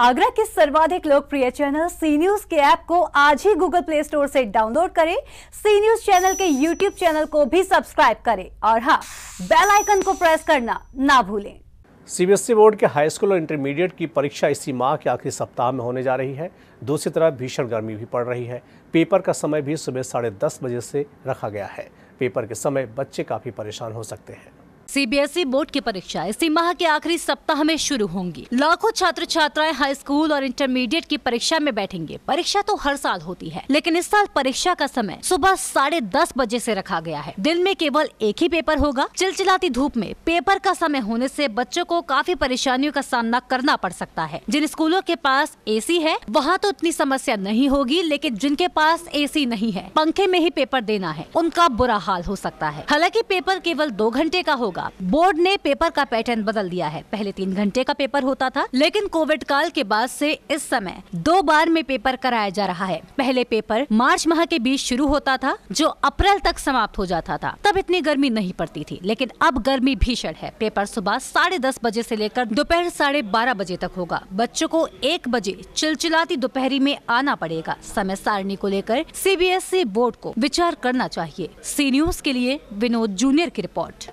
आगरा के सर्वाधिक लोकप्रिय चैनल सी न्यूज़ के ऐप को आज ही गूगल प्ले स्टोर से डाउनलोड करें। सी न्यूज़ चैनल के यूट्यूब चैनल को भी सब्सक्राइब करें। और हाँ बेल आइकन को प्रेस करना ना भूलें। सीबीएसई बोर्ड के हाई स्कूल और इंटरमीडिएट की परीक्षा इसी माह के आखिरी सप्ताह में होने जा रही है। दूसरी तरफ़ भीषण गर्मी भी पड़ रही है। पेपर का समय भी सुबह साढ़े दस बजे से रखा गया है। पेपर के समय बच्चे काफ़ी परेशान हो सकते हैं। सीबीएसई बोर्ड की परीक्षा इसी माह के आखिरी सप्ताह में शुरू होंगी। लाखों छात्र छात्राएँ हाई स्कूल और इंटरमीडिएट की परीक्षा में बैठेंगे। परीक्षा तो हर साल होती है, लेकिन इस साल परीक्षा का समय सुबह साढ़े दस बजे से रखा गया है। दिन में केवल एक ही पेपर होगा। चिलचिलाती धूप में पेपर का समय होने से बच्चों को काफ़ी परेशानियों का सामना करना पड़ सकता है। जिन स्कूलों के पास एसी है, वहाँ तो इतनी समस्या नहीं होगी, लेकिन जिनके पास एसी नहीं है, पंखे में ही पेपर देना है, उनका बुरा हाल हो सकता है। हालाँकि पेपर केवल दो घंटे का होगा होगा। बोर्ड ने पेपर का पैटर्न बदल दिया है। पहले तीन घंटे का पेपर होता था, लेकिन कोविड काल के बाद से इस समय दो बार में पेपर कराया जा रहा है। पहले पेपर मार्च माह के बीच शुरू होता था, जो अप्रैल तक समाप्त हो जाता था। तब इतनी गर्मी नहीं पड़ती थी, लेकिन अब गर्मी भीषण है। पेपर सुबह साढ़े दस बजे से लेकर दोपहर साढ़े बारह बजे तक होगा। बच्चों को एक बजे चिलचिलाती दोपहरी में आना पड़ेगा। समय सारणी को लेकर सीबीएसई बोर्ड को विचार करना चाहिए। सी न्यूज़ के लिए विनोद जूनियर की रिपोर्ट।